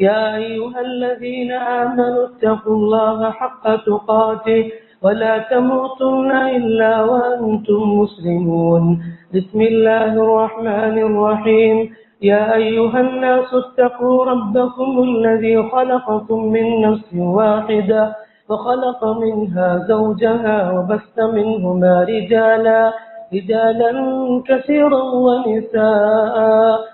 يا أيها الذين آمنوا اتقوا الله حق تقاته ولا تموتن إلا وأنتم مسلمون. بسم الله الرحمن الرحيم. يا أيها الناس اتقوا ربكم الذي خلقكم من نفس واحدة وخلق منها زوجها وبث منهما رجالا رجالا كثيرا ونساء.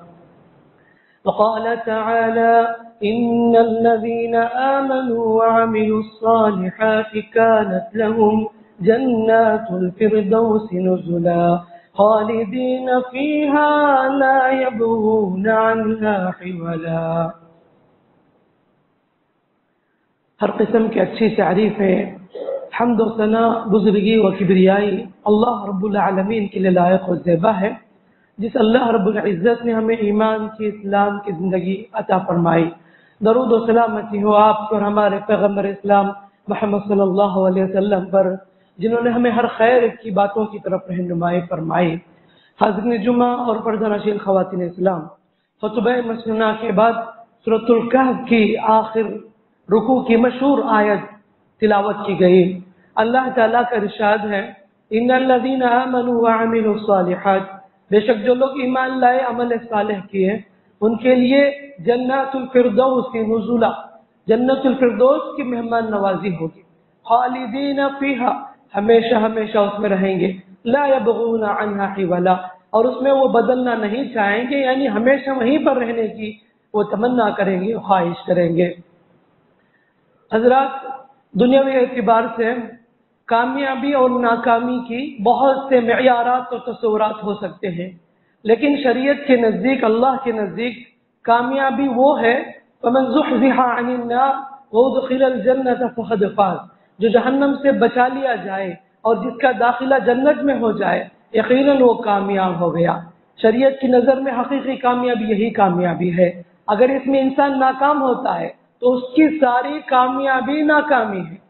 وقال تعالى إن الذين آمنوا وعملوا الصالحات كانت لهم جنات الفردوس نزلا خالدين فيها لا يبغون عنها حولا ہر قسم کی اچھی تعریف ہے، حمد و ثنا بزرگی و کبریائی، اللہ رب العالمین کے لیے لائق و زیبہ ہے۔ جس اللہ رب العزت نے ہمیں ایمان کی، اسلام کی زندگی عطا فرمائی۔ درود و سلامتی ہو آپ پر ہمارے پیغمبر اسلام محمد صلی اللہ علیہ وسلم پر، جنہوں نے ہمیں ہر خیر کی باتوں کی طرف رہنمائی فرمائی۔ حضرت جمعہ اور پردہ نشین خواتین اسلام۔ خطبہ مسنہ کے بعد صورت القحف کی آخر رکو کی مشہور آیت تلاوت کی گئی۔ اللہ تعالیٰ کا ارشاد ہے، ان الذین آمنوا وعملوا الصالحات بے شک جو لوگ ایمان لائے، عمل صالح کیے، ان کے لیے جنت الفردوس کی نزولہ جنت الفردوس کی مہمان نوازی ہوگی۔ خالدین فیہا، ہمیشہ ہمیشہ اس میں رہیں گے۔ لا يبغون عنها حولا اور اس میں وہ بدلنا نہیں چاہیں گے یعنی ہمیشہ وہیں پر رہنے کی وہ تمنا کریں گے، خواہش کریں گے۔ حضرات، دنیاوی اعتبار سے کامیابی اور ناکامی کی بہت سے معیارات اور تصورات ہو سکتے ہیں۔ لیکن شریعت کے نزدیک، اللہ کے نزدیک کامیابی وہ ہے، فمن زحزح عن النار فقد فاز۔ جو جہنم سے بچا لیا جائے اور جس کا داخلہ جنت میں ہو جائے، یقیناً وہ کامیاب ہو گیا۔ شریعت کی نظر میں حقیقی کامیابی یہی کامیابی ہے۔ اگر اس میں انسان ناکام ہوتا ہے، تو اس کی ساری کامیابی ناکامی ہے۔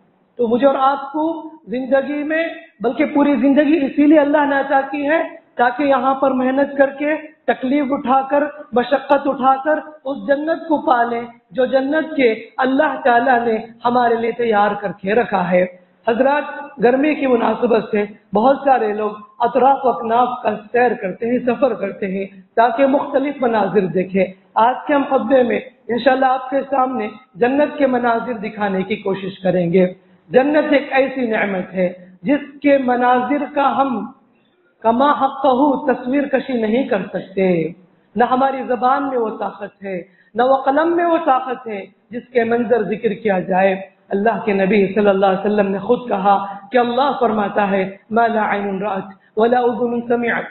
تو مجھے اور آپ کو زندگی میں، بلکہ پوری زندگی اسی لیے اللہ نے عطا کی ہے تاکہ یہاں پر محنت کر کے تکلیف اٹھا کر، مشقت اٹھا کر اس جنت کو پالیں جو جنت کے اللہ تعالیٰ نے ہمارے لیے تیار کر کے رکھا ہے۔ حضرات، گرمی کی مناسبت سے بہت سارے لوگ اطراف و اکناف کا سیر کرتے ہیں، سفر کرتے ہیں تاکہ مختلف مناظر دیکھیں۔ آج کے ہم خطبے میں انشاءاللہ آپ کے سامنے جنت کے مناظر دکھانے کی کوشش کریں گے۔ جنت ایک ایسی نعمت ہے جس کے مناظر کا ہم کما حق تصویر کشی نہیں کر سکتے۔ نہ ہماری زبان میں وہ طاقت ہے، نہ وہ قلم میں وہ طاقت ہے جس کے منظر ذکر کیا جائے۔ اللہ کے نبی صلی اللہ علیہ وسلم نے خود کہا کہ اللہ فرماتا ہے، ما لا عین رأت ولا اذن سمعت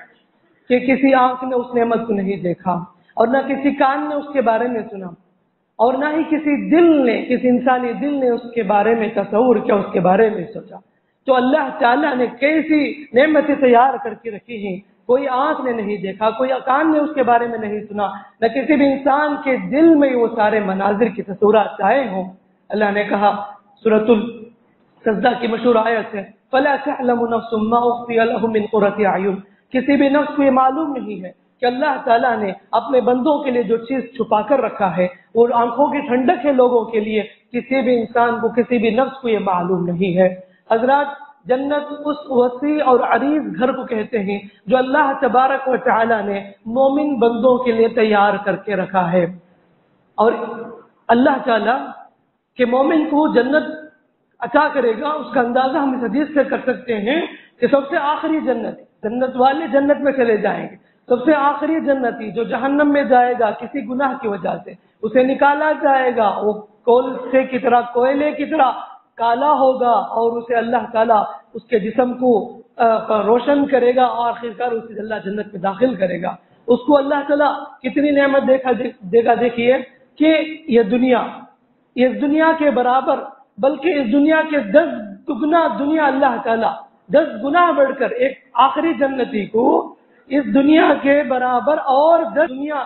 کہ کسی آنکھ نے اس نعمت کو نہیں دیکھا اور نہ کسی کان نے اس کے بارے میں سنا۔ اور نہ ہی کسی دل نے، کسی انسانی دل نے اس کے بارے میں تصور کیا، اس کے بارے میں سوچا۔ تو اللہ تعالیٰ نے کیسی نعمتیں تیار کر کے رکھی ہیں؟ کوئی آنکھ نے نہیں دیکھا، کوئی کان نے اس کے بارے میں نہیں سنا، نہ کسی بھی انسان کے دل میں وہ سارے مناظر کی تصورات آئے ہوں۔ اللہ نے کہا سورت سجدہ کی مشہور آیت ہے، فلا تعلم نفس ما اخفي لهم من قرة کسی بھی نفس کو یہ معلوم نہیں ہے کہ اللہ تعالیٰ نے اپنے بندوں کے لیے جو چیز چھپا کر رکھا ہے وہ آنکھوں کی ٹھنڈک ہے لوگوں کے لیے، کسی بھی انسان کو، کسی بھی نفس کو یہ معلوم نہیں ہے۔ حضرات، جنت اس وسیع اور عریض گھر کو کہتے ہیں جو اللہ تبارک و تعالی نے مومن بندوں کے لیے تیار کر کے رکھا ہے۔ اور اللہ تعالی کے مومن کو جنت عطا کرے گا، اس کا اندازہ ہم اس حدیث سے کر سکتے ہیں کہ سب سے آخری جنت جنت والے جنت میں چلے جائیں گے۔ سب سے آخری جنتی جو جہنم میں جائے گا کسی گناہ کی وجہ سے، اسے نکالا جائے گا۔ وہ کول سے کی طرح، کوئلے کی طرح کالا ہوگا اور اسے اللہ تعالیٰ اس کے جسم کو روشن کرے گا اور آخرکار اسے اللہ جنت میں داخل کرے گا۔ اس کو اللہ تعالیٰ کتنی نعمت دیکھا جی، دے گا دیکھیے کہ یہ دنیا، اس دنیا کے برابر، بلکہ اس دنیا کے دس دگنا دنیا اللہ تعالیٰ، دس گنا بڑھ کر ایک آخری جنتی کو اس دنیا کے برابر اور دنیا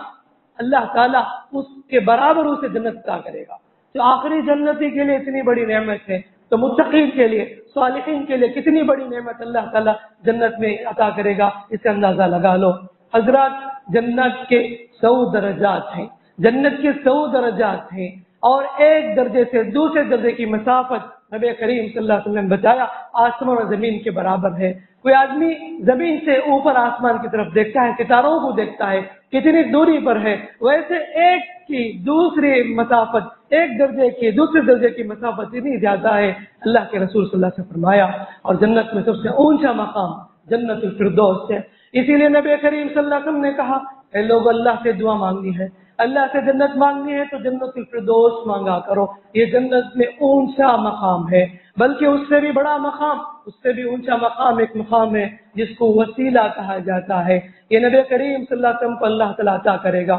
اللہ تعالیٰ اس کے برابر اسے جنت عطا کرے گا۔ تو آخری جنتی کے لیے اتنی بڑی نعمت ہے، تو متقین کے لیے، صالحین کے لیے کتنی بڑی نعمت اللہ تعالیٰ جنت میں عطا کرے گا، اس کا اندازہ لگا لو۔ حضرات، جنت کے سو درجات ہیں۔ جنت کے سو درجات ہیں۔ اور ایک درجے سے دوسرے درجے کی مسافت نبی کریم صلی اللہ علیہ وسلم بتایا آسمان اور زمین کے برابر ہے۔ کوئی آدمی زمین سے اوپر آسمان کی طرف دیکھتا ہے، ستاروں کو دیکھتا ہے، کتنی دوری پر ہے، ویسے ایک کی دوسری مسافت، ایک درجے کی دوسرے درجے کی مسافت اتنی زیادہ ہے۔ اللہ کے رسول صلی اللہ سے فرمایا، اور جنت میں سب سے اونچا مقام جنت الفردوس ہے۔ اسی لیے نبی کریم صلی اللہ علیہ وسلم نے کہا، اے لوگ، اللہ سے دعا مانگنی ہے۔ اللہ سے جنت مانگنی ہے تو جنت الفردوس مانگا کرو۔ یہ جنت میں اونچا مقام ہے، بلکہ اس سے بھی بڑا مقام، اس سے بھی اونچا مقام ایک مقام ہے جس کو وسیلہ کہا جاتا ہے۔ یہ نبی کریم صلی اللہ علیہ وسلم کو اللہ تعالیٰ عطا کرے گا۔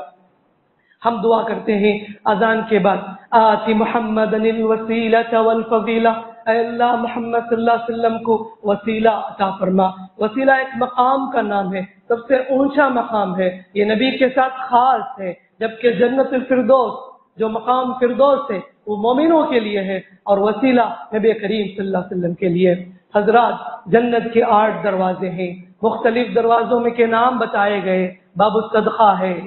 ہم دعا کرتے ہیں اذان کے بعد، آتی محمد والفضیلہ۔ اے اللہ محمد صلی اللہ علیہ وسلم کو وسیلہ عطا فرما۔ وسیلہ ایک مقام کا نام ہے، سب سے اونچا مقام ہے۔ یہ نبی کے ساتھ خاص ہے۔ جبکہ جنت الفردوس، جو مقام فردوس ہے، وہ مومنوں کے لیے ہے اور وسیلہ نبی کریم صلی اللہ علیہ وسلم کے لیے حضرات، جنت کے آٹھ دروازے ہیں۔ مختلف دروازوں میں کے نام بتائے گئے۔ باب الصدقہ ہے۔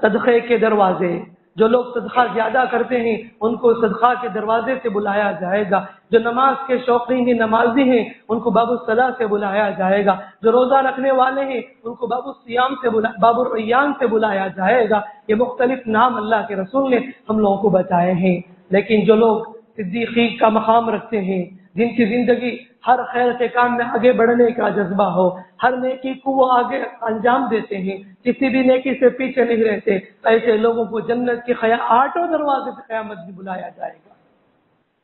صدقے کے دروازے۔ جو لوگ صدقہ زیادہ کرتے ہیں، ان کو صدقہ کے دروازے سے بلایا جائے گا۔ جو نماز کے شوقین ہیں، نمازی ہیں، ان کو باب الصلاح سے بلایا جائے گا۔ جو روزہ رکھنے والے ہیں، ان کو باب السیام سے بلا، باب الریان سے بلایا جائے گا۔ یہ مختلف نام اللہ کے رسول نے ہم لوگوں کو بتائے ہیں۔ لیکن جو لوگ صدیقی کا مقام رکھتے ہیں جن کی زندگی ہر خیر کے کام میں آگے بڑھنے کا جذبہ ہو، ہر نیکی کو وہ آگے انجام دیتے ہیں۔ کسی بھی نیکی سے پیچھے نہیں رہتے۔ ایسے لوگوں کو جنت کی خیا آٹھوں دروازے سے قیامت بھی بلایا جائے گا۔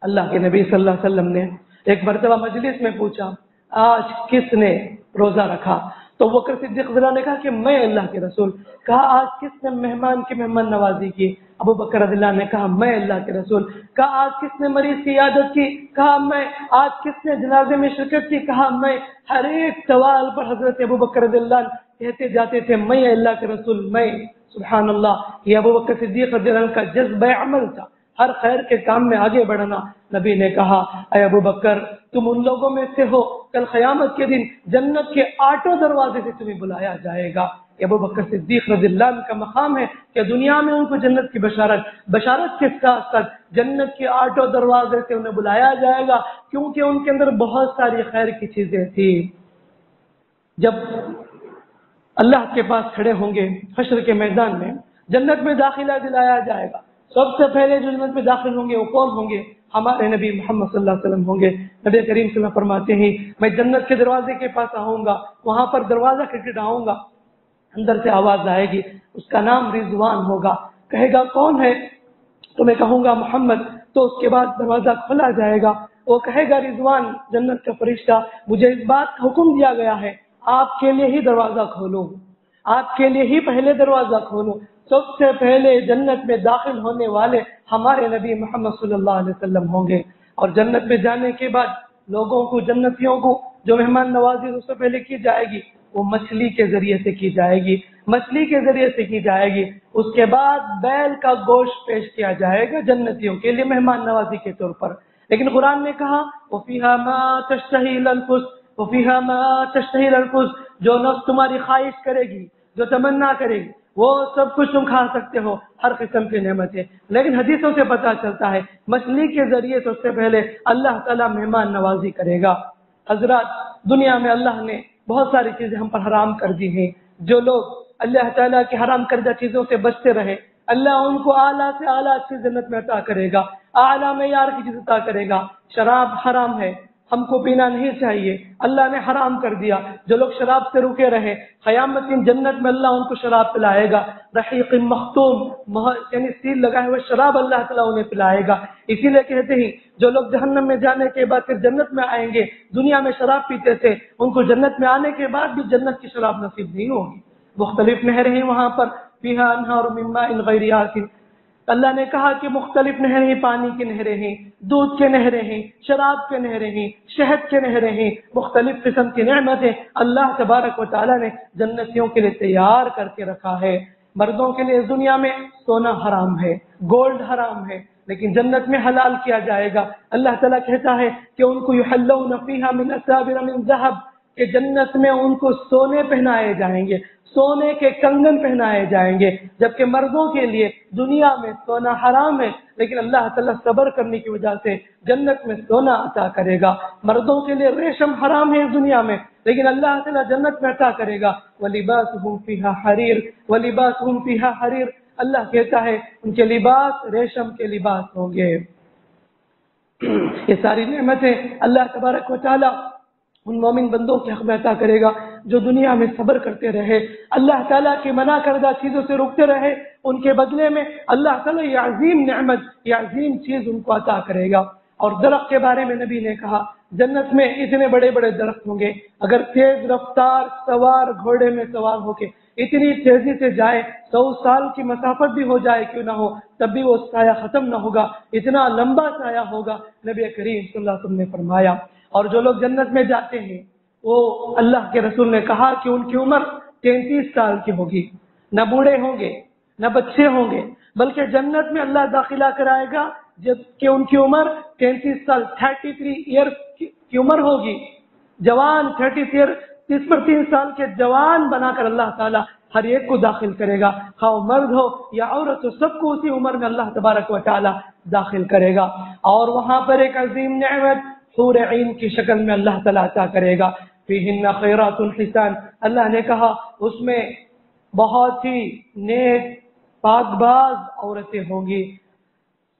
اللہ کے نبی صلی اللہ علیہ وسلم نے ایک مرتبہ مجلس میں پوچھا، آج کس نے روزہ رکھا؟ تو وہ صدیق نے کہا کہ میں اللہ کے رسول، کہا آج کس نے مہمان کی مہمان نوازی کی؟ ابو بکر رضی اللہ نے کہا میں اللہ کے رسول، کہا آج کس نے مریض کی عادت کی؟ کہا میں، آج کس نے جنازے میں شرکت کی؟ کہا میں، ہر ایک سوال پر حضرت ابو بکر رضی اللہ کہتے جاتے تھے، میں اللہ کے رسول، میں سبحان اللہ یہ ابو بکر صدیق رضی اللہ کا جذب عمل تھا۔ ہر خیر کے کام میں آگے بڑھنا، نبی نے کہا، اے ابو بکر تم ان لوگوں میں سے ہو، کل قیامت کے دن جنت کے آٹھوں دروازے سے تمہیں بلایا جائے گا۔ ابو بکر صدیق رضی اللہ عنہ کا مقام ہے کہ دنیا میں ان کو جنت کی بشارت بشارت کے ساتھ ساتھ جنت کے آٹھوں دروازے سے انہیں بلایا جائے گا، کیونکہ ان کے اندر بہت ساری خیر کی چیزیں تھی جب اللہ کے پاس کھڑے ہوں گے حشر کے میدان میں، جنت میں داخلہ دلایا جائے گا۔ سب سے پہلے جو جنت میں داخل ہوں گے، وہ کون ہوں گے؟ ہمارے نبی محمد صلی اللہ علیہ وسلم ہوں گے۔ نبی کریم صلی اللہ فرماتے ہیں، میں جنت کے دروازے کے پاس آؤں گا، وہاں پر دروازہ کرکٹ آؤں گا، اندر سے آواز آئے گی، اس کا نام رضوان ہوگا۔ کہے گا، کون ہے؟ تو میں کہوں گا، محمد. تو اس کے بعد دروازہ کھولا جائے گا۔ وہ کہے گا، رضوان، جنت کا فرشتہ، مجھے اس بات کا حکم دیا گیا ہے، آپ کے لیے ہی دروازہ کھولو آپ کے لیے ہی پہلے دروازہ کھولو سب سے پہلے جنت میں داخل ہونے والے ہمارے نبی محمد صلی اللہ علیہ وسلم ہوں گے۔ اور جنت میں جانے کے بعد لوگوں کو، جنتیوں کو جو مہمان نوازی اس سے پہلے کی جائے گی، وہ مچھلی کے ذریعے سے کی جائے گی۔ مچھلی کے ذریعے سے کی جائے گی۔ اس کے بعد بیل کا گوشت پیش کیا جائے گا جنتیوں کے لیے مہمان نوازی کے طور پر۔ لیکن قرآن نے کہا، وفیہا ما تشتہی الانفس وفیہا ما تشتہی الانفس جو نفس تمہاری خواہش کرے گی، جو تمنا کرے گی وہ سب کچھ تم کھا سکتے ہو، ہر قسم کی نعمتیں۔ لیکن حدیثوں سے پتا چلتا ہے، مچھلی کے ذریعے سب سے پہلے اللہ تعالیٰ مہمان نوازی کرے گا۔ حضرات، دنیا میں اللہ نے بہت ساری چیزیں ہم پر حرام کر دی ہیں۔ جو لوگ اللہ تعالیٰ کی حرام کردہ چیزوں سے بچتے رہے، اللہ ان کو اعلیٰ سے اعلیٰ اچھی جنت میں عطا کرے گا۔ اعلیٰ معیار کی چیز عطا کرے گا۔ شراب حرام ہے۔ ہم کو پینا نہیں چاہیے۔ اللہ نے حرام کر دیا۔ جو لوگ شراب سے رکے رہے، قیامت جنت میں اللہ ان کو شراب پلائے گا۔ رحیق مختوم یعنی سیل لگائے ہوئے شراب اللہ تعالیٰ انہیں پلائے گا۔ اسی لیے کہتے ہیں، جو لوگ جہنم میں جانے کے بعد پھر جنت میں آئیں گے، دنیا میں شراب پیتے تھے، ان کو جنت میں آنے کے بعد بھی جنت کی شراب نصیب نہیں ہوگی۔ مختلف نہریں ہیں وہاں پر پیہا انہار مما ان غیر اللہ نے کہا کہ مختلف نہریں پانی کی نہریں ہیں، دودھ کے نہریں ہیں، شراب کے نہریں ہیں، شہد کے نہریں ہیں، مختلف قسم کی نعمتیں اللہ تبارک و تعالیٰ نے جنتیوں کے لیے تیار کر کے رکھا ہے۔ مردوں کے لیے دنیا میں سونا حرام ہے، گولڈ حرام ہے، لیکن جنت میں حلال کیا جائے گا۔ اللہ تعالیٰ کہتا ہے کہ ان کو من ذهب کہ جنت میں ان کو سونے پہنائے جائیں گے، سونے کے کنگن پہنائے جائیں گے، جبکہ مردوں کے لیے دنیا میں سونا حرام ہے، لیکن اللہ تعالیٰ صبر کرنے کی وجہ سے جنت میں سونا عطا کرے گا۔ مردوں کے لیے ریشم حرام ہے اس دنیا میں، لیکن اللہ تعالیٰ جنت میں عطا کرے گا۔ وہ لباس ہوں پیہا حریر وہ ہوں پیہا حریر اللہ کہتا ہے، ان کے لباس ریشم کے لباس ہوں گے۔ یہ ساری نعمتیں اللہ تبارک و تعالیٰ ان مومن بندوں کے حق میں عطا کرے گا جو دنیا میں صبر کرتے رہے، اللہ تعالیٰ کی منع کردہ چیزوں سے رکتے رہے، ان کے بدلے میں اللہ تعالیٰ یہ عظیم نعمت، یہ عظیم چیز ان کو عطا کرے گا۔ اور درخت کے بارے میں نبی نے کہا، جنت میں اتنے بڑے بڑے درخت ہوں گے، اگر تیز رفتار سوار گھوڑے میں سوار ہو کے اتنی تیزی سے جائے، سو سال کی مسافت بھی ہو جائے، کیوں نہ ہو؟ تب بھی وہ سایہ ختم نہ ہوگا، اتنا لمبا سایہ ہوگا۔ نبی کریم صلی اللہ علیہ وسلم نے فرمایا اور جو لوگ جنت میں جاتے ہیں، وہ اللہ کے رسول نے کہا کہ ان کی عمر تینتیس سال کی ہوگی۔ نہ بوڑھے ہوں گے، نہ بچے ہوں گے، بلکہ جنت میں اللہ داخلہ کرائے گا جبکہ ان کی عمر تینتیس سال، تھرٹی تھری ایئر کی عمر ہوگی۔ جوان تھرٹی تیس پر تین سال کے جوان بنا کر اللہ تعالیٰ ہر ایک کو داخل کرے گا۔ خواہ مرد ہو یا عورت ہو، سب کو اسی عمر میں اللہ تبارک و تعالیٰ داخل کرے گا۔ اور وہاں پر ایک عظیم نعمت حور عین کی شکل میں اللہ تعالیٰ عطا کرے گا۔ فیہن خیرات الحسان۔ اللہ نے کہا، اس میں بہت ہی نیک پاک باز عورتیں ہوں گی۔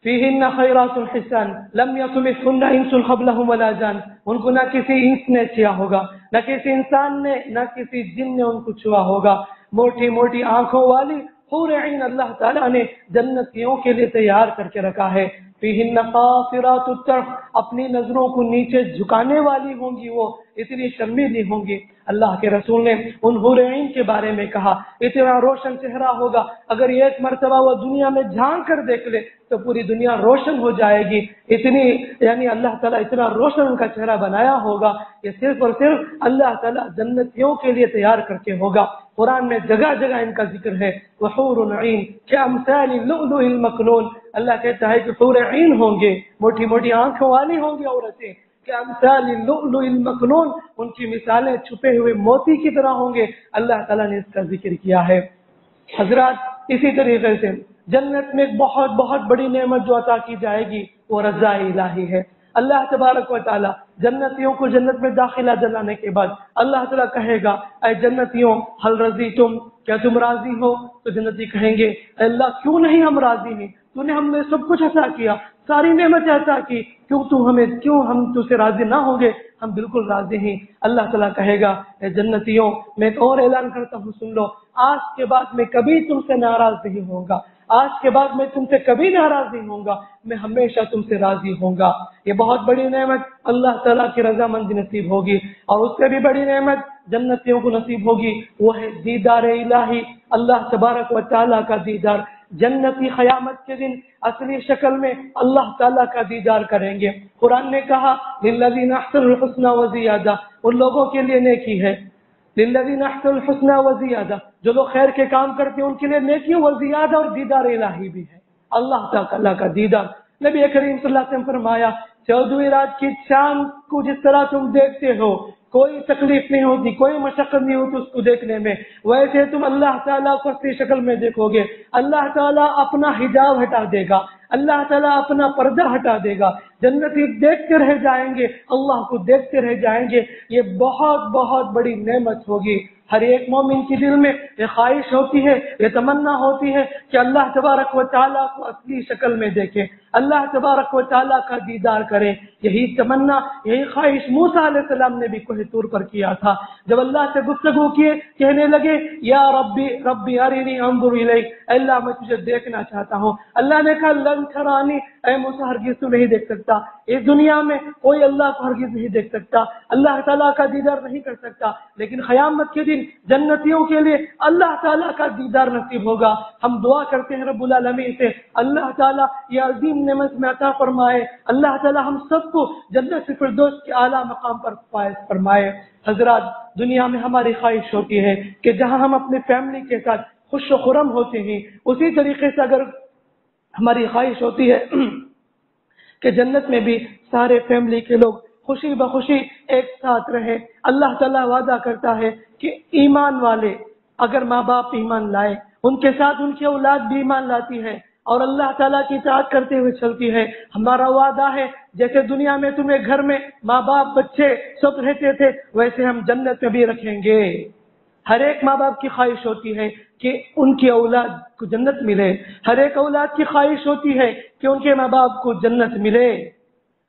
فیہن خیرات الحسان۔ لم یکمثن انس قبلہم ولا جان۔ ان کو نہ کسی انس نے چھیا ہوگا، نہ کسی انسان نے، نہ کسی جن نے ان کو چھوا ہوگا۔ موٹی موٹی آنکھوں والی حور عین اللہ تعالیٰ نے جنتیوں کے لیے تیار کر کے رکھا ہے۔ فیہن قاصرات الطرف اپنی نظروں کو نیچے جھکانے والی ہوں گی، وہ اتنی شرمیلی ہوں گی۔ اللہ کے رسول نے ان حورین کے بارے میں کہا، اتنا روشن چہرہ ہوگا، اگر ایک مرتبہ وہ دنیا میں جھانک کر دیکھ لے، تو پوری دنیا روشن ہو جائے گی۔ اتنی یعنی اللہ تعالیٰ اتنا روشن ان کا چہرہ بنایا ہوگا یہ صرف اور صرف اللہ تعالیٰ جنتیوں کے لیے تیار کر کے ہوگا۔ قرآن میں جگہ جگہ ان کا ذکر ہے۔ وحور نعیم کیا مثال لؤلؤ المکنون اللہ کہتا ہے کہ حور عین ہوں گے، موٹی موٹی آنکھوں والی ہوں گی عورتیں۔ المقنون ان کی مثالیں چھپے ہوئے موتی کی طرح ہوں گے۔ اللہ تعالیٰ نے اس کا ذکر کیا ہے۔ حضرات، اسی طریقے سے جنت میں بہت بہت بڑی نعمت جو عطا کی جائے گی، وہ رضا الہی ہے۔ اللہ تبارک و تعالیٰ جنتیوں کو جنت میں داخلہ جلانے کے بعد اللہ تعالیٰ کہے گا، اے جنتیوں حل رضی تم کیا تم راضی ہو؟ تو جنتی کہیں گے، اے اللہ، کیوں نہیں ہم راضی ہیں؟ تو نے ہم نے سب کچھ عطا کیا، ساری نعمت عطا کی، کیوں تم ہمیں، کیوں ہم تجھ سے راضی نہ ہوں گے؟ ہم بالکل راضی ہیں۔ اللہ تعالیٰ کہے گا، اے جنتیوں، میں ایک اور اعلان کرتا ہوں، سن لو، آج کے بعد میں کبھی تم سے ناراض نہیں ہوں گا آج کے بعد میں تم سے کبھی ناراض نہیں ہوں گا میں ہمیشہ تم سے راضی ہوں گا۔ یہ بہت بڑی نعمت اللہ تعالیٰ کی رضا رضامندی نصیب ہوگی۔ اور اس سے بھی بڑی نعمت جنتیوں کو نصیب ہوگی۔ وہ ہے دیدار الہی، اللہ تبارک و تعالیٰ کا دیدار۔ جنتی قیامت کے دن اصلی شکل میں اللہ تعالیٰ کا دیدار کریں گے۔ قرآن نے کہا للذین احسن الحسن و زیادہ ان لوگوں کے لیے نیکی ہے۔ للذین احسن الحسن و زیادہ جو لوگ خیر کے کام کرتے ہیں، ان کے لیے نیکی و زیادہ اور دیدار الہی بھی ہے۔ اللہ تعالیٰ کا دیدار۔ نبی کریم صلی اللہ علیہ وسلم فرمایا چودہویں رات کی چاند کو جس طرح تم دیکھتے ہو کوئی تکلیف نہیں ہوتی کوئی مشقت نہیں ہوتی اس کو دیکھنے میں۔ ویسے تم اللہ تعالیٰ کو اپنی شکل میں دیکھو گے۔ اللہ تعالیٰ اپنا حجاب ہٹا دے گا۔ اللہ تعالیٰ اپنا پردہ ہٹا دے گا۔ جنتی دیکھتے رہ جائیں گے، اللہ کو دیکھتے رہ جائیں گے۔ یہ بہت بہت بڑی نعمت ہوگی۔ ہر ایک مومن کی دل میں یہ خواہش ہوتی ہے، یہ تمنا ہوتی ہے کہ اللہ تبارک و تعالیٰ کو اصلی شکل میں دیکھے۔ اللہ تبارک و تعالیٰ کا دیدار کرے، یہی تمنا، یہی خواہش موسا علیہ السلام نے بھی کوہ طور پر کیا تھا۔ جب اللہ سے گفتگو کیے، کہنے لگے، یا ربی ربی ارینی انظر الیک۔ اللہ، میں تجھے دیکھنا چاہتا ہوں۔ اللہ نے کہا، لن ترانی، اے موسا ہرگز تو نہیں دیکھ سکتا۔ اس دنیا میں کوئی اللہ کو ہرگز نہیں دیکھ سکتا۔ اللہ تعالیٰ کا دیدار نہیں کر سکتا۔ لیکن قیامت کے دن جنتیوں کے لیے اللہ تعالیٰ کا دیدار نصیب ہوگا۔ ہم دعا کرتے ہیں رب العالمین سے، اللہ تعالیٰ یہ عظیم نعمت میں عطا فرمائے۔ اللہ تعالیٰ ہم سب کو جنت فردوس کے اعلیٰ مقام پر فائز فرمائے۔ حضرات، دنیا میں ہماری خواہش ہوتی ہے کہ جہاں ہم اپنے فیملی کے ساتھ خوش و خرم ہوتے ہیں، اسی طریقے سے اگر ہماری خواہش ہوتی ہے کہ جنت میں بھی سارے فیملی کے لوگ خوشی بخوشی ایک ساتھ رہے اللہ تعالیٰ وعدہ کرتا ہے کہ ایمان والے اگر ماں باپ ایمان لائے، ان کے ساتھ ان کی اولاد بھی ایمان لاتی ہے۔ اور اللہ تعالیٰ کی اطاعت کرتے ہوئے چلتی ہے۔ ہمارا وعدہ ہے، جیسے دنیا میں تمہیں گھر میں ماں باپ بچے سب رہتے تھے، ویسے ہم جنت میں بھی رکھیں گے۔ ہر ایک ماں باپ کی خواہش ہوتی ہے کہ ان کی اولاد کو جنت ملے۔ ہر ایک اولاد کی خواہش ہوتی ہے کہ ان کے ماں باپ کو جنت ملے۔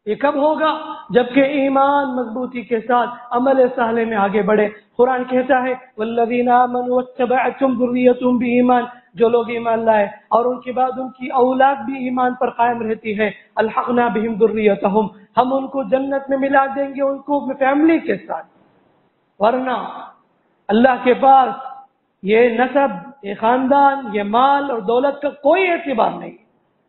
یہ کب ہوگا؟ جبکہ ایمان مضبوطی کے ساتھ عمل صالح میں آگے بڑھے۔ قرآن کہتا ہے والذین آمنوا واتبعتم ذریتهم بإیمان جو لوگ ایمان لائے اور ان کے بعد ان کی اولاد بھی ایمان پر قائم رہتی ہے۔ الحقنا بهم ذریتهم ہم ان کو جنت میں ملا دیں گے، ان کو فیملی کے ساتھ۔ ورنہ اللہ کے پاس یہ نصب، یہ خاندان، یہ مال اور دولت کا کوئی اعتبار نہیں۔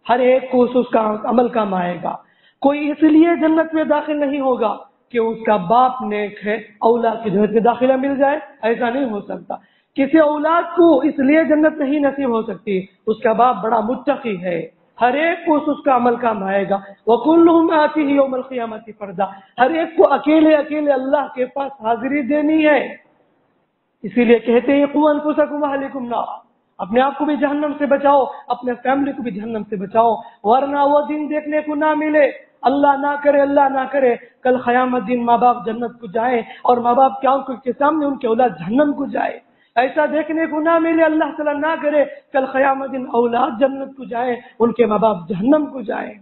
ہر ایک کو اس کا عمل کام آئے گا۔ کوئی اس لیے جنت میں داخل نہیں ہوگا کہ اس کا باپ نیک ہے، اولاد کی جنت میں داخلہ مل جائے، ایسا نہیں ہو سکتا۔ کسی اولاد کو اس لیے جنت نہیں نصیب ہو سکتی، اس کا باپ بڑا متقی ہے۔ ہر ایک کو اس کا عمل کام آئے گا۔ وہ کل آتی ہی عمل قیامتی پردہ ہر ایک کو اکیلے اکیلے اللہ کے پاس حاضری دینی ہے۔ اسی لیے کہتے ہیں قوان کو سکوں اپنے آپ کو بھی جہنم سے بچاؤ، اپنے فیملی کو بھی جہنم سے بچاؤ۔ ورنہ وہ دن دیکھنے کو نہ ملے۔ اللہ نہ کرے، اللہ نہ کرے۔ کل قیامت دن ماں باپ جنت کو جائیں اور ماں باپ کیا کے سامنے ان کے اولاد جہنم کو جائے۔ ایسا دیکھنے کو نہ ملے، اللہ تعالیٰ نہ کرے، کل قیامت دن اولاد جنت کو جائے، ان کے ماں باپ جہنم کو جائے۔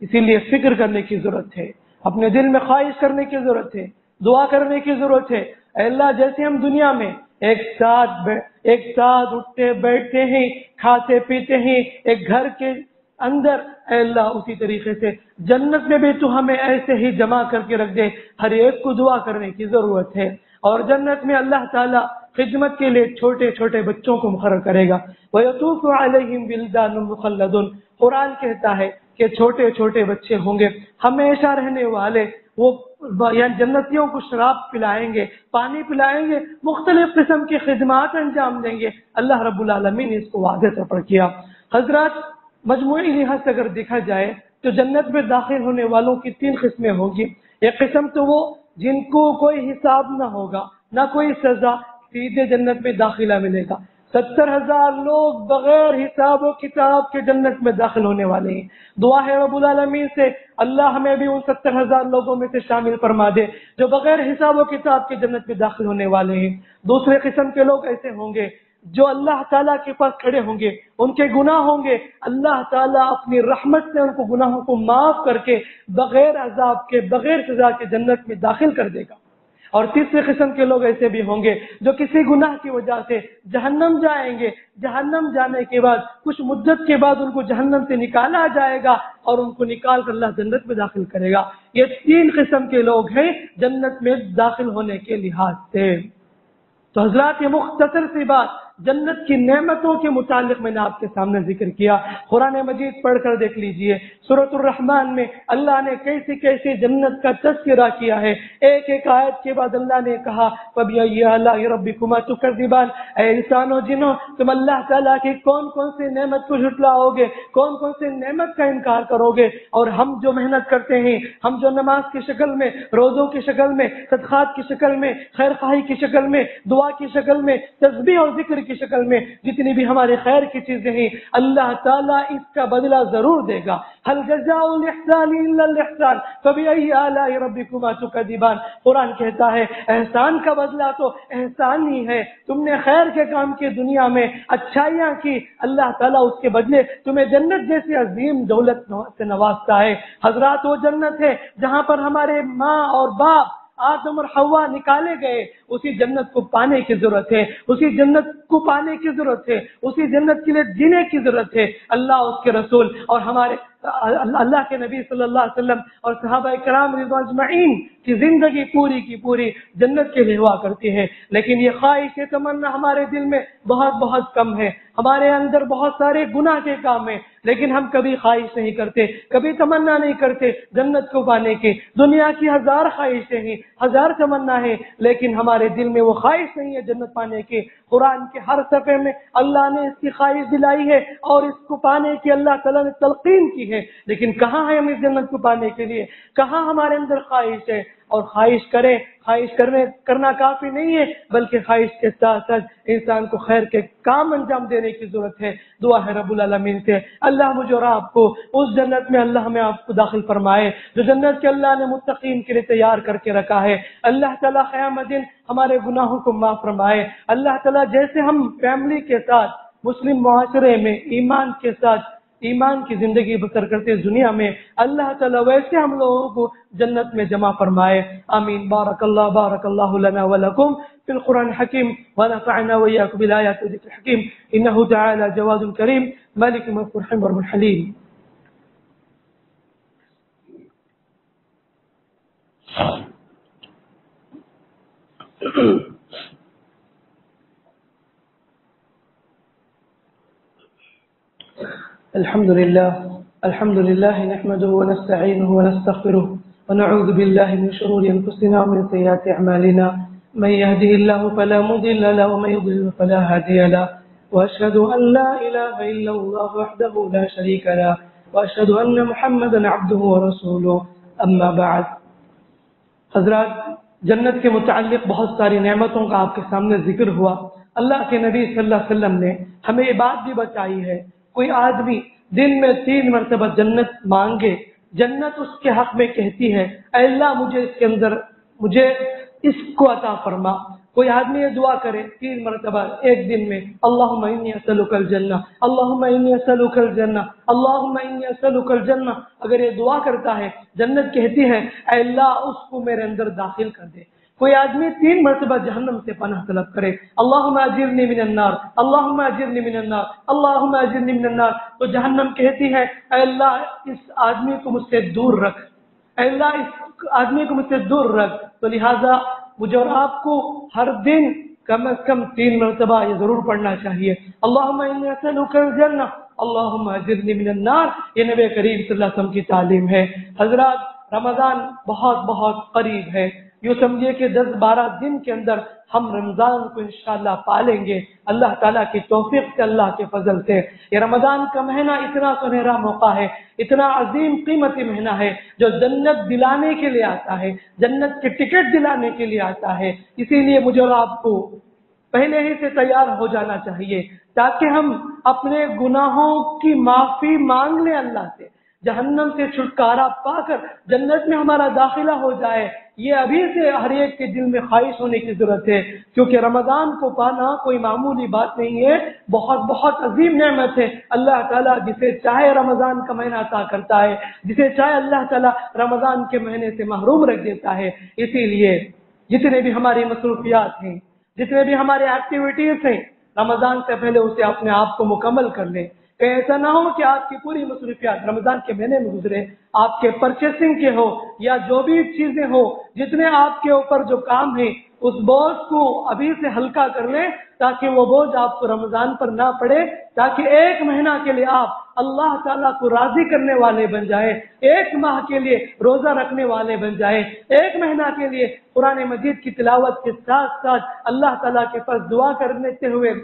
اسی لیے فکر کرنے کی ضرورت ہے، اپنے دل میں خواہش کرنے کی ضرورت ہے، دعا کرنے کی ضرورت ہے۔ اے اللہ، جیسے ہم دنیا میں ایک ساتھ ایک ساتھ اٹھتے بیٹھتے ہیں، کھاتے پیتے ہیں، ایک گھر کے اندر، اے اللہ، اسی طریقے سے جنت میں بھی تو ہمیں ایسے ہی جمع کر کے رکھ دے۔ ہر ایک کو دعا کرنے کی ضرورت ہے۔ اور جنت میں اللہ تعالیٰ خدمت کے لیے چھوٹے چھوٹے بچوں کو مقرر کرے گا۔ وہ علیہم قرآن کہتا ہے کہ چھوٹے چھوٹے بچے ہوں گے، ہمیشہ رہنے والے وہ یعنی جنتیوں کو شراب پلائیں گے، پانی پلائیں گے، مختلف قسم کی خدمات انجام دیں گے۔ اللہ رب العالمین نے اس کو واضح طور پر کیا۔ حضرات، مجموعی لحاظ سے اگر دیکھا جائے تو جنت میں داخل ہونے والوں کی تین قسمیں ہوں گی۔ ایک قسم تو وہ جن کو کوئی حساب نہ ہوگا، نہ کوئی سزا سیدھے جنت میں داخلہ ملے گا۔ ستر ہزار لوگ بغیر حساب و کتاب کے جنت میں داخل ہونے والے ہیں۔ دعا ہے رب العالمین سے، اللہ ہمیں بھی ان ستر ہزار لوگوں میں سے شامل فرما دے جو بغیر حساب و کتاب کے جنت میں داخل ہونے والے ہیں۔ دوسرے قسم کے لوگ ایسے ہوں گے جو اللہ تعالیٰ کے پاس کھڑے ہوں گے، ان کے گناہ ہوں گے۔ اللہ تعالیٰ اپنی رحمت سے ان کو گناہوں کو معاف کر کے بغیر عذاب کے، بغیر سزا کے جنت میں داخل کر دے گا۔ اور تیسرے قسم کے لوگ ایسے بھی ہوں گے جو کسی گناہ کی وجہ سے جہنم جائیں گے۔ جہنم جانے کے بعد، کچھ مدت کے بعد ان کو جہنم سے نکالا جائے گا اور ان کو نکال کر اللہ جنت میں داخل کرے گا۔ یہ تین قسم کے لوگ ہیں جنت میں داخل ہونے کے لحاظ سے۔ تو حضرات یہ مختصر سی بات جنت کی نعمتوں کے متعلق میں نے آپ کے سامنے ذکر کیا۔ قرآن مجید پڑھ کر دیکھ لیجیے۔ صورت الرحمن میں اللہ نے کیسی کیسی جنت کا تذکرہ کیا ہے۔ ایک ایک آیت کے بعد اللہ نے کہا اللہ ربی کما چکر دیبان اے انسانوں جنہوں تم اللہ تعالیٰ کی کون کون سی نعمت کو جھٹلاؤ گے کون کون سی نعمت کا انکار کرو گے اور ہم جو محنت کرتے ہیں، ہم جو نماز کی شکل میں، روزوں کی شکل میں، صدقات کی شکل میں، خیر خواہی کی شکل میں، دعا کی شکل میں تصبیح اور ذکر کی کی شکل میں جتنی بھی ہمارے خیر کی چیزیں ہیں، اللہ تعالیٰ اس کا بدلہ ضرور دے گا۔ حل جزاء الاحسان الا الاحسان فبأي آلاء ربكما تكذبان؟ قرآن کہتا ہے، احسان کا بدلہ تو احسان ہی ہے۔ تم نے خیر کے کام کی دنیا میں اچھائیاں کی، اللہ تعالیٰ اس کے بدلے تمہیں جنت جیسی عظیم دولت سے نوازتا ہے۔ حضرات وہ جنت ہے جہاں پر ہمارے ماں اور باپ آدم اور ہوا نکالے گئے، اسی جنت کو پانے کی ضرورت ہے، اسی جنت کو پانے کی ضرورت ہے، اسی جنت کے لیے جینے کی ضرورت ہے۔ اللہ اس کے رسول اور ہمارے اللہ کے نبی صلی اللہ علیہ وسلم اور صحابہ کرام اجمعین کی زندگی پوری کی پوری جنت کے لیے ہوا کرتی ہے لیکن یہ خواہش تمنا ہمارے دل میں بہت بہت کم ہے۔ ہمارے اندر بہت سارے گناہ کے کام ہیں، لیکن ہم کبھی خواہش نہیں کرتے، کبھی تمنا نہیں کرتے جنت کو پانے کی۔ دنیا کی ہزار خواہشیں ہیں، ہزار تمنا ہے لیکن ہمارے دل میں وہ خواہش نہیں ہے جنت پانے کی۔ قرآن کے ہر صفحے میں اللہ نے اس کی خواہش دلائی ہے اور اس کو پانے کی اللہ تعالیٰ نے تلقین کی ہے۔ لیکن کہاں ہے ہم اس جنت کو پانے کے لیے؟ کہاں ہمارے اندر خواہش ہے؟ اور خواہش کرے، خواہش کرنے، کرنا کافی نہیں ہے، بلکہ خواہش کے ساتھ ساتھ انسان کو خیر کے کام انجام دینے کی ضرورت ہے۔ دعا ہے رب العالمین سے۔ اللہ مجھے اور آپ کو اس جنت میں اللہ ہمیں آپ کو داخل فرمائے، جو جنت کے اللہ نے مستقیم کے لیے تیار کر کے رکھا ہے۔ اللہ تعالیٰ قیام دن ہمارے گناہوں کو معاف فرمائے۔ اللہ تعالیٰ جیسے ہم فیملی کے ساتھ، مسلم معاشرے میں ایمان کے ساتھ ایمان کی زندگی بسر کرتے دنیا میں، اللہ تعالیٰ ویسے ہم لوگوں کو جنت میں جمع فرمائے۔ آمین۔ بارک اللہ بارک اللہ لنا ولکم فی القرآن الحکیم ونفعنا ویاکم بالآیات وذکر الحکیم انہو تعالی جواد کریم۔ مالک مغفر حمر من حلیم الحمد لله الحمد لله نحمده ونستعينه ونستغفره ونعوذ بالله من شرور أنفسنا ومن سيئات أعمالنا. من يهده الله فلا مضل له ومن يضلل فلا هادي له. وأشهد أن لا إله إلا الله وحده لا شريك له. وأشهد أن محمدا عبده ورسوله. أما بعد، حضرات، جنت کے متعلق بہت ساری نعمتوں کا آپ کے سامنے ذکر ہوا۔ اللہ کے نبی صلی اللہ علیہ وسلم نے ہمیں یہ بات بھی بتائی ہے کوئی آدمی دن میں تین مرتبہ جنت مانگے، جنت اس کے حق میں کہتی ہے، اے اللہ مجھے اس کے اندر، مجھے اس کو عطا فرما۔ کوئی آدمی یہ دعا کرے تین مرتبہ ایک دن میں اللہ انی اسلک الجنہ اللہ انی اسلک الجنہ اللہ انی اسلک الجنہ۔ اگر یہ دعا کرتا ہے، جنت کہتی ہے، اے اللہ اس کو میرے اندر داخل کر دے۔ کوئی آدمی تین مرتبہ جہنم سے پناہ طلب کرے اللہ اجرنی من النار اللہ اجرنی من النار اللہ اجرنی من النار، تو جہنم کہتی ہے، اے اللہ، اس آدمی کو مجھ سے دور رکھ، اے اللہ، اس آدمی کو مجھ سے دور رکھ۔ تو لہٰذا مجھے اور آپ کو ہر دن کم از کم تین مرتبہ یہ ضرور پڑھنا چاہیے۔ اللہم انی اللہ الجنہ اللہ اجرنی من النار، یہ نبی کریم صلی اللہ علیہ وسلم کی تعلیم ہے۔ حضرات، رمضان بہت بہت قریب ہے۔ یوں سمجھیے کہ دس بارہ دن کے اندر ہم رمضان کو انشاءاللہ پالیں گے۔ اللہ تعالیٰ کی توفیق سے اللہ کے فضل سے۔ یہ رمضان کا مہینہ اتنا سنہرا موقع ہے، اتنا عظیم قیمتی مہینہ ہے جو جنت دلانے کے لیے آتا ہے، جنت کے ٹکٹ دلانے کے لیے آتا ہے۔ اسی لیے مجھے اور آپ کو پہلے ہی سے تیار ہو جانا چاہیے تاکہ ہم اپنے گناہوں کی معافی مانگ لیں اللہ سے۔ جہنم سے چھٹکارا پا کر جنت میں ہمارا داخلہ ہو جائے، یہ ابھی سے ہر ایک کے دل میں خواہش ہونے کی ضرورت ہے۔ کیونکہ رمضان کو پانا کوئی معمولی بات نہیں ہے، بہت بہت عظیم نعمت ہے۔ اللہ تعالیٰ جسے چاہے رمضان کا مہینہ عطا کرتا ہے، جسے چاہے اللہ تعالیٰ رمضان کے مہینے سے محروم رکھ دیتا ہے۔ اسی لیے جتنے بھی ہماری مصروفیات ہیں، جتنے بھی ہمارے ایکٹیویٹیز ہیں، رمضان سے پہلے اسے اپنے آپ کو مکمل کر لیں۔ ایسا نہ ہو کہ آپ کی پوری مصروفیات رمضان کے مہینے میں گزرے، آپ کے پرچیسنگ کے ہو یا جو بھی چیزیں ہو، جتنے آپ کے اوپر جو کام ہے اس بوجھ کو ابھی سے ہلکا کر لیں تاکہ وہ بوجھ آپ کو رمضان پر نہ پڑے، تاکہ ایک مہینہ کے لیے آپ اللہ تعالیٰ کو راضی کرنے والے بن جائے ایک ماہ کے لیے روزہ رکھنے والے بن جائے ایک مہینہ کے لیے قرآن مجید کی تلاوت کے ساتھ ساتھ اللہ تعالیٰ کے پاس دعا کرنے ہوئے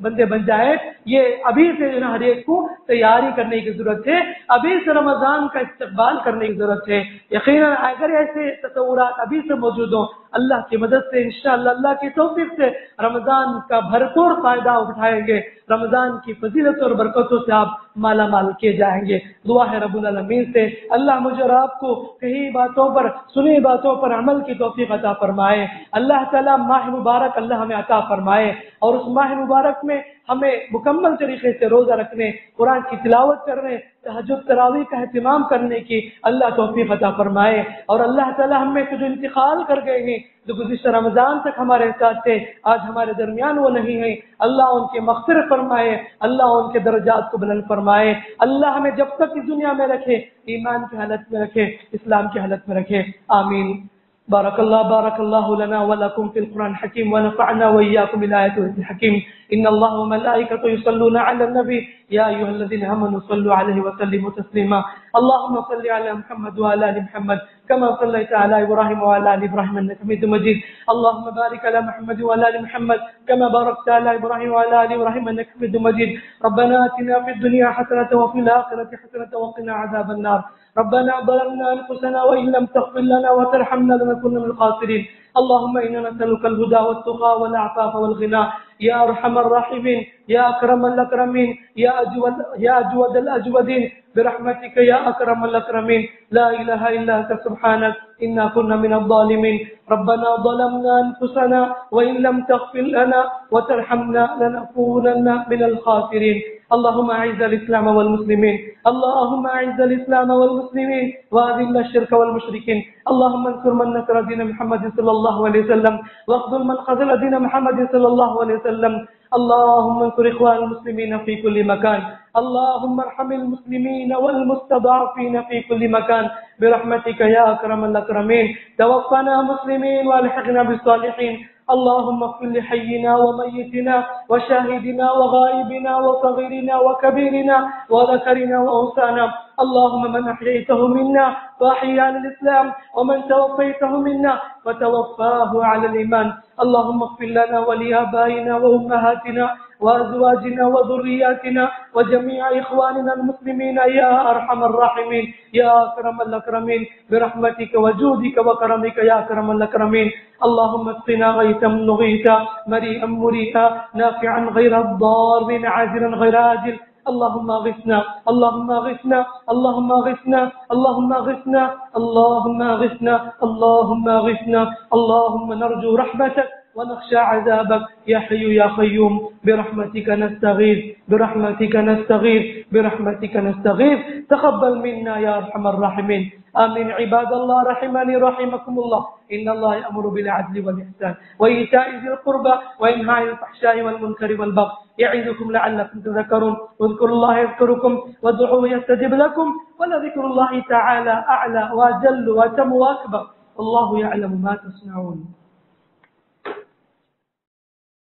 بندے بن جائے یہ ابھی سے جو ہر ایک کو تیاری کرنے کی ضرورت ہے، ابھی سے رمضان کا استقبال کرنے کی ضرورت ہے۔ یقیناً اگر ایسے تصورات ابھی سے موجود ہوں، اللہ کی مدد سے انشاءاللہ اللہ کی توفیق سے رمضان کا بھرپور فائدہ اٹھائیں گے۔ رمضان کی فضیلت اور برکتوں سے آپ مالا مال کیے جائیں گے۔ دعا ہے رب العالمین سے۔ اللہ مجھے اور آپ کو کئی باتوں پر، سنی باتوں پر عمل کی توفیق توفیق عطا فرمائے۔ اللہ تعالیٰ ماہ مبارک اللہ ہمیں عطا فرمائے اور اس ماہ مبارک میں ہمیں مکمل طریقے سے روزہ رکھنے، قرآن کی تلاوت کرنے تحجد تراوی کا اہتمام کرنے کی اللہ توفیق عطا فرمائے۔ اور اللہ تعالیٰ ہم میں جو انتقال کر گئے ہیں، جو گزشتہ رمضان تک ہمارے ساتھ تھے، آج ہمارے درمیان وہ نہیں ہیں۔ اللہ ان کے مغفر فرمائے، اللہ ان کے درجات کو بلند فرمائے۔ اللہ ہمیں جب تک اس دنیا میں رکھے، ایمان کی حالت میں رکھے، اسلام کی حالت میں رکھے۔ آمین۔ بارك الله بارك الله لنا ولكم في القرآن الحكيم ونفعنا وإياكم بالآية الحكيم إن الله وملائكته يصلون على النبي يا أيها الذين آمنوا صلوا عليه وسلموا تسليما اللهم صل على محمد وعلى آل محمد كما صليت على إبراهيم وعلى آل إبراهيم إنك حميد مجيد اللهم بارك على محمد وعلى آل محمد كما باركت على إبراهيم وعلى آل إبراهيم إنك حميد مجيد ربنا آتنا في الدنيا حسنة وفي الآخرة حسنة وقنا عذاب النار ربنا ظلمنا أنفسنا وإن لم تغفر لنا وترحمنا لنكن من الخاسرين. اللهم إنا نسألك الهدى والتقى والعفاف والغنى. يا أرحم الراحمين يا أكرم الأكرمين يا أجود, يا أجود الأجودين. برحمتك يا أكرم الأكرمين. لا إله إلا أنت سبحانك. إنا كنا من الظالمين. ربنا ظلمنا أنفسنا وإن لم تغفر لنا وترحمنا لنكونن من الخاسرين. اللهم أعز الإسلام والمسلمين. اللهم أعز الإسلام والمسلمين. وأذل الشرك والمشركين. اللهم انصر من نصر دين محمد صلى الله عليه وسلم. واخذل من خذل دين محمد صلى الله عليه وسلم. اللهم انصر إخوان المسلمين في كل مكان. اللهم ارحم المسلمين والمستضعفين في كل مكان. برحمتك يا أكرم الأكرمين. توفنا مسلمين والحقنا بالصالحين. اللهم اغفر لحينا وميتنا وشاهدنا وغائبنا وصغيرنا وكبيرنا وذكرنا وأنثانا. اللهم من أحييته منا فأحيي على الإسلام ومن توفيته منا فتوفاه على الإيمان. اللهم اغفر لنا ولآبائنا وأمهاتنا وأزواجنا وذرياتنا وجميع إخواننا المسلمين يا أرحم الراحمين يا أكرم الأكرمين برحمتك وجودك وكرمك يا أكرم الأكرمين. اللهم اسقنا غيثا مغيثا مريئا مريئا نافعا غير الضار عاجلا غير آجل. اللهم اغثنا اللهم اغثنا اللهم اغثنا اللهم اغثنا اللهم اغثنا اللهم اغثنا اللهم نرجو رحمتك. ونخشى عذابك. يا حي يا قيوم برحمتك نستغيث برحمتك نستغيث برحمتك نستغيث. تقبل منا يا أرحم الراحمين. آمين. عباد الله رحمني رحمكم الله. إن الله يأمر بالعدل والإحسان وإيتاء ذي القربى وينهى عن الفحشاء والمنكر والبغي. يعظكم لعلكم تذكرون. واذكروا الله يذكركم وادعوه يستجب لكم. ولذكر الله تعالى أعلى وأجل وأتم وأكبر. الله يعلم ما تصنعون.